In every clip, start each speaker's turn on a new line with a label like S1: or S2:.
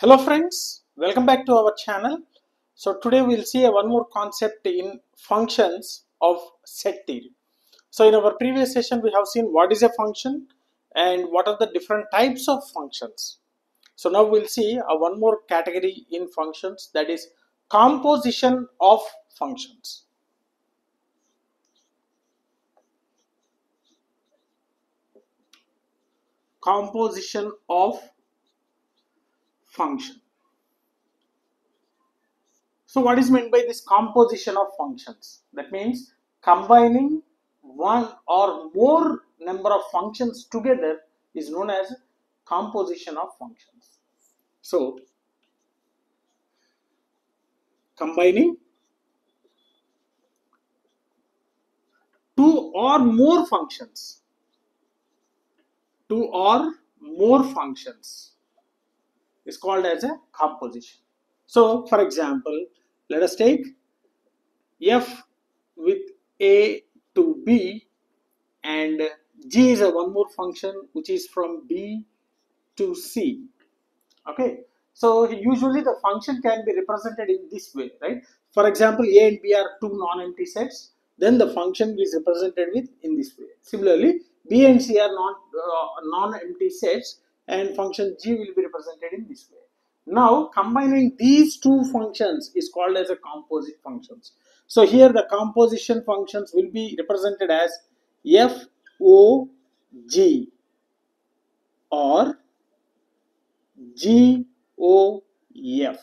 S1: Hello friends, welcome back to our channel. So today we'll see one more concept in functions of set theory. So in our previous session we have seen what is a function and what are the different types of functions. So now we'll see one more category in functions that is composition of functions. Composition of function. So what is meant by this composition of functions? That means combining one or more number of functions together is known as composition of functions. So combining two or more functions two or more functions is called as a composition. So, for example, let us take f with a to b and g is a one more function which is from b to c. Okay, so usually the function can be represented in this way, right? For example, a and b are two non-empty sets, then the function is represented with in this way. Similarly, b and c are not uh, non-empty sets and function g will be represented in this way. Now combining these two functions is called as a composite functions. So here the composition functions will be represented as f o g or g o f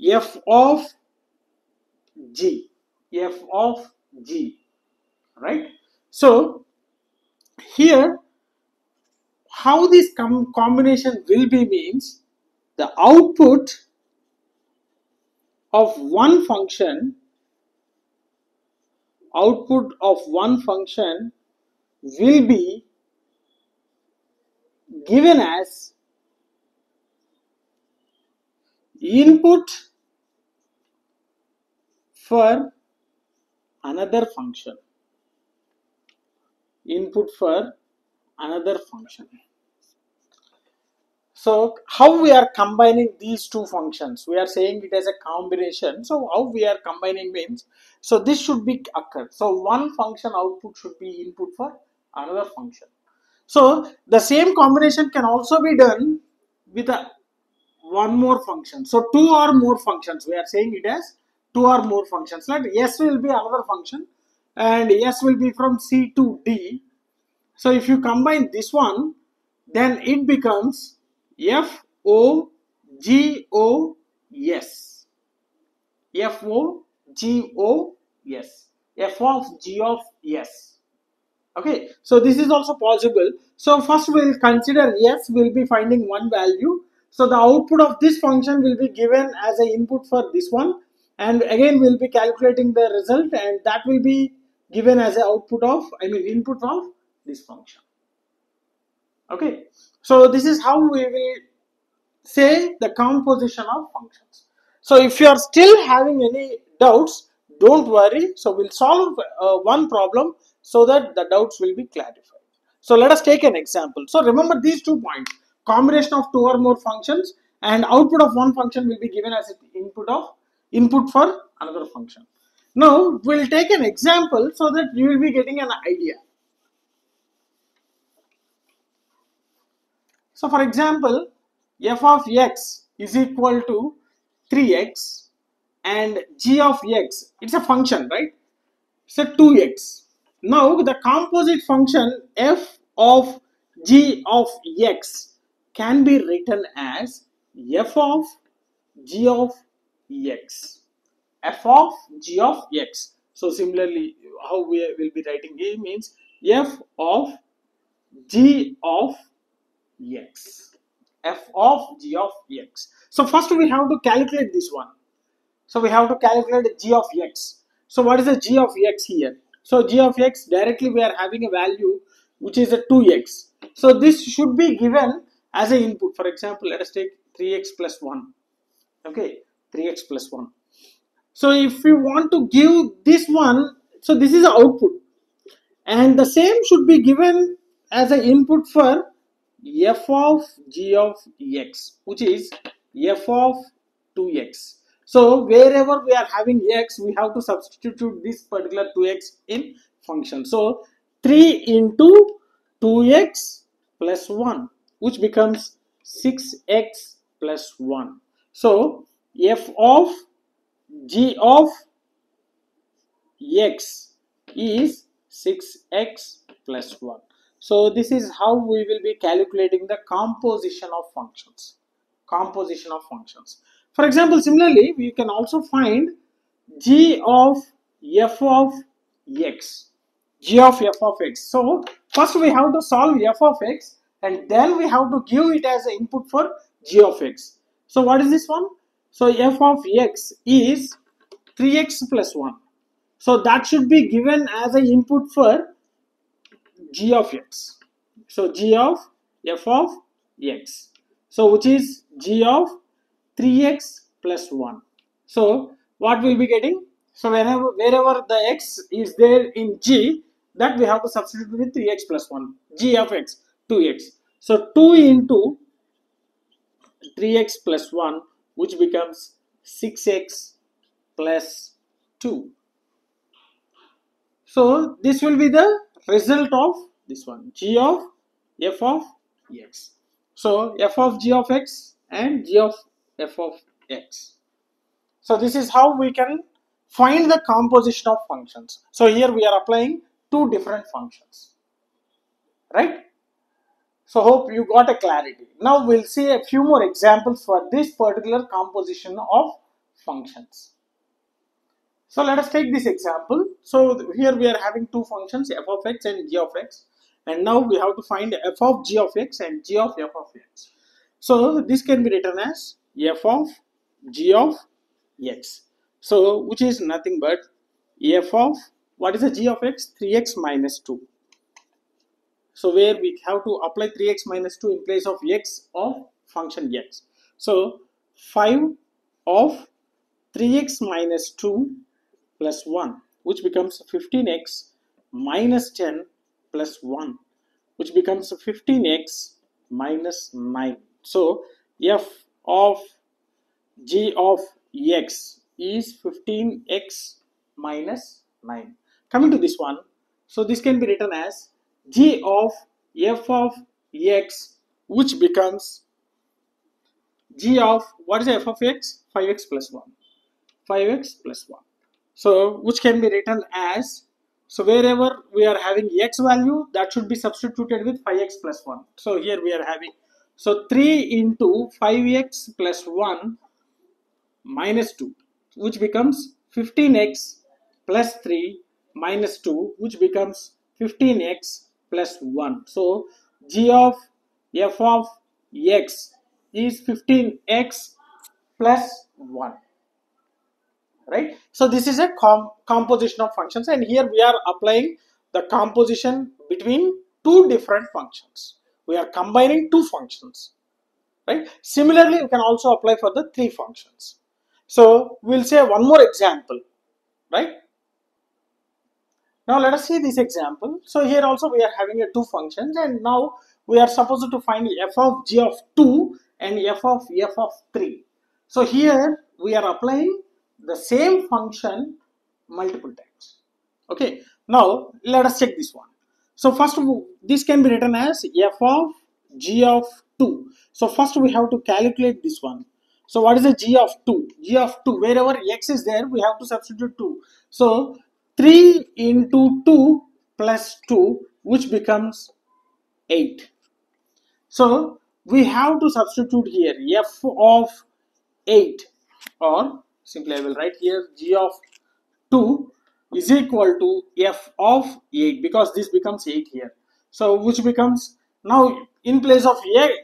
S1: f of g f of g right so here how this com combination will be means the output of one function output of one function will be given as input for another function. Input for another function so how we are combining these two functions? We are saying it as a combination. So how we are combining means so this should be occur. So one function output should be input for another function. So the same combination can also be done with a one more function. So two or more functions. We are saying it as two or more functions. Like s will be another function and s will be from c to d. So if you combine this one then it becomes f o g o s f o g o s f of g of s okay so this is also possible. So first we will consider s will be finding one value. So the output of this function will be given as an input for this one. And again we'll be calculating the result and that will be given as an output of i mean input of this function okay. So this is how we will say the composition of functions. So if you are still having any doubts don't worry. So we'll solve uh, one problem so that the doubts will be clarified. So let us take an example. So remember these two points combination of two or more functions and output of one function will be given as input of input for another function. Now we'll take an example so that you will be getting an idea So for example, f of x is equal to 3x and g of x, it's a function, right? It's a 2x. Now the composite function f of g of x can be written as f of g of x. f of g of x. So similarly, how we will be writing a means f of g of x. F of g of x. So first we have to calculate this one. So we have to calculate g of x. So what is the g of x here? So g of x directly we are having a value which is a 2x so this should be given as an input. For example let us take 3x plus 1 okay 3x plus 1 so if we want to give this one so this is the output. And the same should be given as an input for f of g of x which is f of 2x so wherever we are having x we have to substitute this particular 2x in function. So 3 into 2x plus 1 which becomes 6x plus 1 so f of g of x is 6x plus 1 so this is how we will be calculating the composition of functions. Composition of functions. For example, similarly, we can also find g of f of x. g of f of x. So first we have to solve f of x and then we have to give it as an input for g of x. So what is this one? So f of x is 3x plus 1. So that should be given as an input for g of x. So g of f of x. So which is g of 3x plus 1. So what we will be getting? So whenever wherever the x is there in g, that we have to substitute with 3x plus 1. g of x, 2x. So 2 into 3x plus 1 which becomes 6x plus 2. So this will be the result of this one g of f of x. So f of g of x and g of f of x. So this is how we can find the composition of functions. So here we are applying two different functions. Right? So hope you got a clarity. Now we'll see a few more examples for this particular composition of functions. So let us take this example. So here we are having two functions f of x and g of x and now we have to find f of g of x and g of f of x. So this can be written as f of g of x. So which is nothing but f of what is the g of x 3x minus 2. So where we have to apply 3x minus 2 in place of x of function x. So 5 of 3x minus 2 plus 1 which becomes 15x minus 10 plus 1 which becomes 15x minus 9. So f of g of x is 15x minus 9. Coming to this one, so this can be written as g of f of x which becomes g of what is f of x 5x plus 1 5x plus 1 so which can be written as so wherever we are having x value that should be substituted with 5x plus 1 so here we are having so 3 into 5x plus 1 minus 2 which becomes 15x plus 3 minus 2 which becomes 15x plus 1 so g of f of x is 15x plus 1 right? So this is a com composition of functions and here we are applying the composition between two different functions. We are combining two functions right? Similarly you can also apply for the three functions. So we'll say one more example right? Now let us see this example. So here also we are having a two functions and now we are supposed to find f of g of 2 and f of f of 3 so here we are applying the same function multiple times. Okay, now let us check this one. So first this can be written as f of g of 2. So first we have to calculate this one. So what is the g of 2? g of 2 wherever x is there we have to substitute 2. So 3 into 2 plus 2 which becomes 8. So we have to substitute here f of 8 or simply I will write here g of 2 is equal to f of 8 because this becomes 8 here. So which becomes now in place of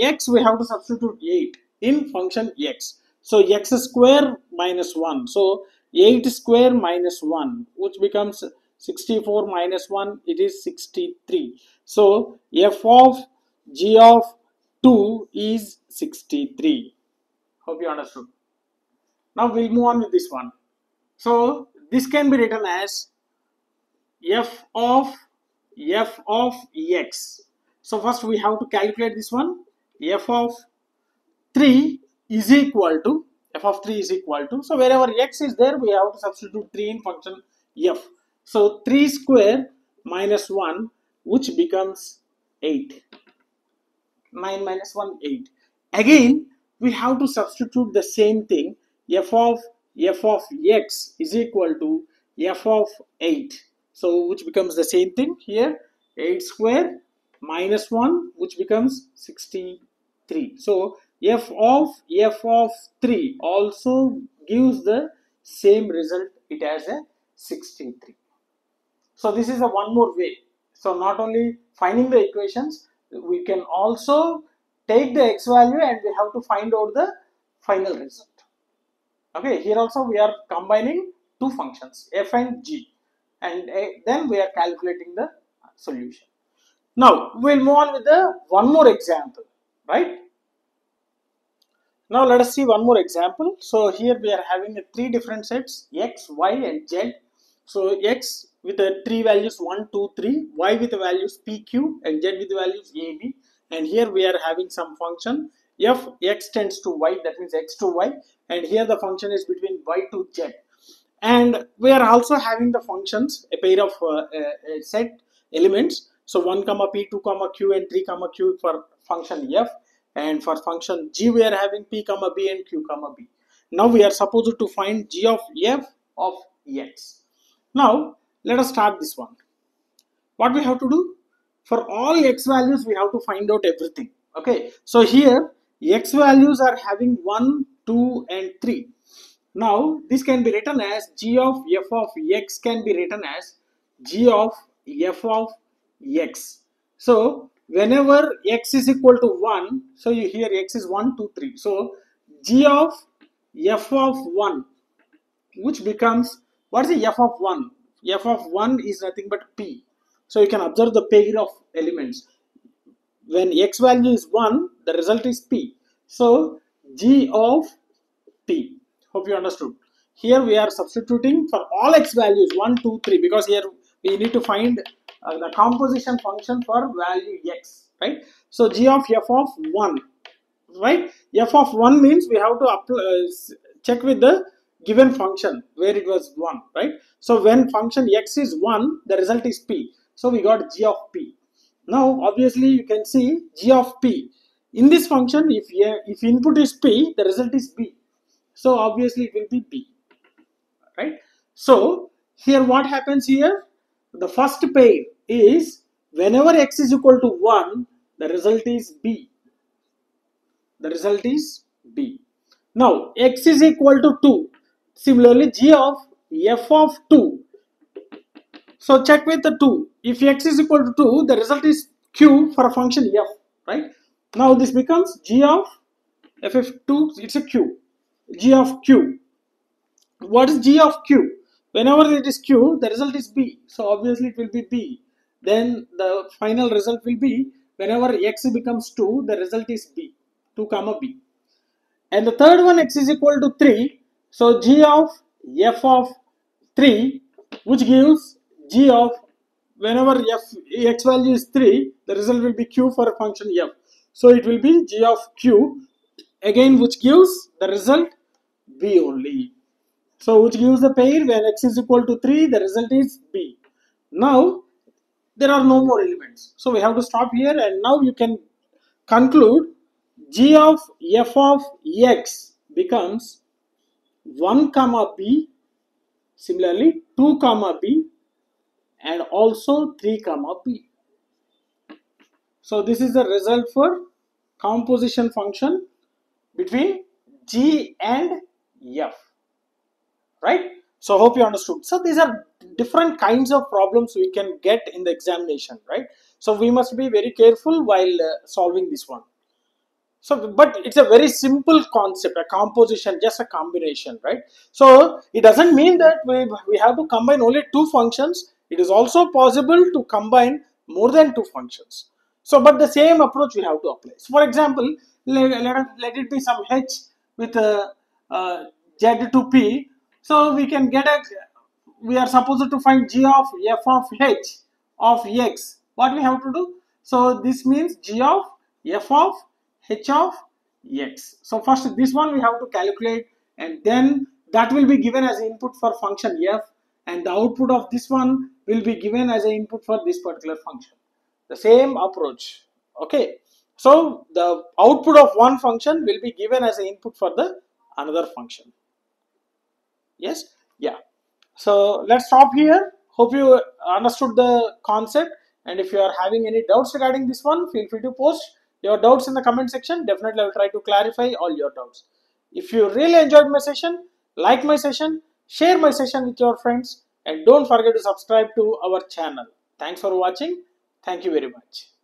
S1: x we have to substitute 8 in function x. So x square minus 1. So 8 square minus 1 which becomes 64 minus 1 it is 63. So f of g of 2 is 63. Hope you understood. Now we'll move on with this one. So this can be written as f of f of x. So first we have to calculate this one. f of 3 is equal to f of 3 is equal to so wherever x is there we have to substitute 3 in function f so 3 square minus 1 which becomes 8 9 minus 1 8 again we have to substitute the same thing f of f of x is equal to f of 8 so which becomes the same thing here 8 square minus 1 which becomes 63 so f of f of 3 also gives the same result it has a 63 so this is a one more way. So not only finding the equations we can also take the x value and we have to find out the final result okay here also we are combining two functions f and g and uh, then we are calculating the solution now we'll move on with the one more example right now let us see one more example. So here we are having three different sets x, y and z. So x with the three values 1, 2, 3, y with the values p, q and z with the values a, b. And here we are having some function f x tends to y that means x to y and here the function is between y to z. And we are also having the functions a pair of uh, set elements. So 1 comma p, 2 comma q and 3 comma q for function f. And for function g we are having p comma b and q comma b. Now we are supposed to find g of f of x. Now let us start this one. What we have to do? For all x values we have to find out everything. Okay? So here x values are having 1 2 and 3 now this can be written as g of f of x can be written as g of f of x. So whenever x is equal to 1 so you hear x is 1 2 3 so g of f of 1 which becomes what is the f of 1 f of 1 is nothing but p. So you can observe the pair of elements when x value is 1 the result is p. So g of p hope you understood. Here we are substituting for all x values 1 2 3 because here we need to find uh, the composition function for value x right? So g of f of 1 right? f of 1 means we have to apply, uh, check with the given function where it was 1 right? So when function x is 1 the result is p. So we got g of p now obviously you can see g of p in this function if if input is p the result is b so obviously it will be b right so here what happens here the first pair is whenever x is equal to 1, the result is b. The result is b. Now, x is equal to 2. Similarly, g of f of 2. So, check with the 2. If x is equal to 2, the result is q for a function f, right? Now, this becomes g of f of 2, it's a q. g of q. What is g of q? Whenever it is q, the result is b. So, obviously, it will be b then the final result will be whenever x becomes 2 the result is b 2 comma b and the third one x is equal to 3 so g of f of 3 which gives g of whenever f x value is 3 the result will be q for a function f. So it will be g of q again which gives the result b only. So which gives the pair when x is equal to 3 the result is b. Now there are no more elements. So we have to stop here and now you can conclude g of f of x becomes 1 comma b similarly 2 comma b and also 3 comma p. So this is the result for composition function between g and f right so hope you understood. So these are different kinds of problems we can get in the examination, right? So we must be very careful while uh, solving this one. So, but it's a very simple concept, a composition, just a combination, right? So it doesn't mean that we, we have to combine only two functions. It is also possible to combine more than two functions. So, but the same approach we have to apply. So, for example, let, let, let it be some h with a, uh, to p so we can get a, we are supposed to find g of f of h of x. What we have to do? So this means g of f of h of x. So first this one we have to calculate and then that will be given as input for function f and the output of this one will be given as an input for this particular function. The same approach. Okay. So the output of one function will be given as an input for the another function. Yes. Yeah. So let's stop here. Hope you understood the concept and if you are having any doubts regarding this one, feel free to post your doubts in the comment section. Definitely I will try to clarify all your doubts. If you really enjoyed my session, like my session, share my session with your friends and don't forget to subscribe to our channel. Thanks for watching. Thank you very much.